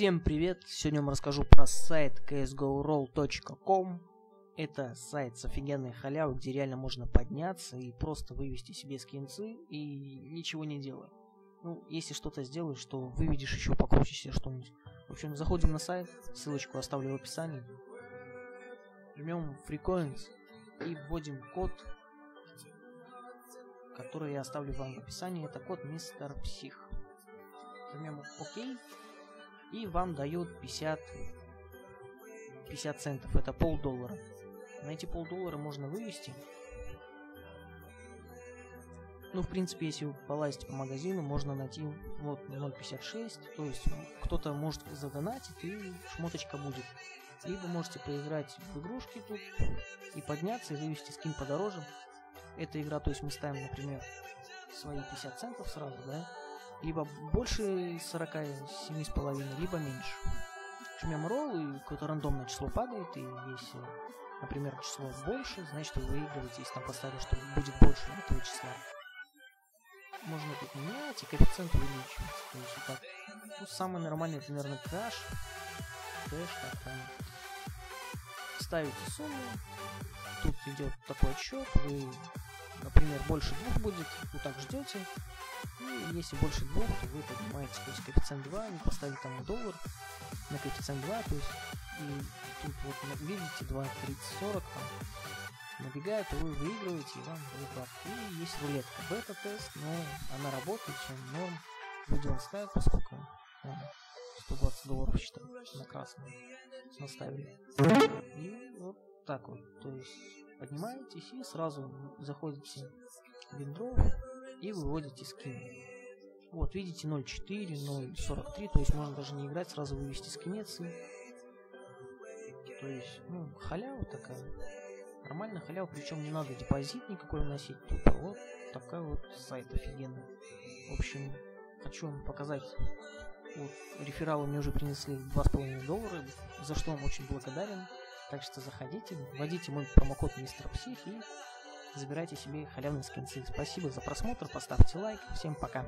Всем привет! Сегодня я вам расскажу про сайт csgoroll.com. Это сайт с офигенной халявой, где реально можно подняться и просто вывести себе скинцы и ничего не делая. Ну, если что-то сделаешь, то выведешь еще покруче себе что-нибудь. В общем, заходим на сайт, ссылочку оставлю в описании. Жмем FreeCoins и вводим код, который я оставлю вам в описании. Это код Мистер Псих. Жмем ОК и вам дают 50, 50 центов, это полдоллара. На эти полдоллара можно вывести. Ну, в принципе, если вы полазите по магазину, можно найти вот 0.56, то есть кто-то может задонатить и шмоточка будет. Либо можете поиграть в игрушки тут и подняться и вывести скин подороже. Эта игра, то есть мы ставим, например, свои 50 центов сразу, да, либо больше 47,5, либо меньше. Жмем ролл, и какое-то рандомное число падает, и если, например, число больше, значит вы выигрываете, если там поставили, что будет больше этого числа. Можно тут менять и коэффициент увеличивать. То есть вот так. Ну, самый нормальный, это, наверное, кэш. Кэш, так, там. Ставите сумму. Тут идет такой отсчет. Вы, например, больше двух будет, вы так ждете. И если больше двух, то вы поднимаете, то есть коэффициент 2, не поставили там доллар на коэффициент 2, то есть и тут вот видите 2, 30, 40 там набегает, то вы выигрываете и вам дают И есть рулетка бета-тест, но она работает, все норм. Он ставят, поскольку он 120 долларов считаю на красном наставили. И вот так вот, то есть поднимаетесь и сразу заходите в виндров и выводите скин. Вот, видите, 0.4, 0.43, то есть можно даже не играть, сразу вывести скинец. То есть, ну, халява такая. Нормально халява, причем не надо депозит никакой вносить. Тупо вот такая вот сайт офигенный. В общем, хочу вам показать. Вот, рефералы мне уже принесли 2,5 доллара, за что вам очень благодарен. Так что заходите, вводите мой промокод мистер псих и забирайте себе халявные скинцы. Спасибо за просмотр, поставьте лайк. Всем пока.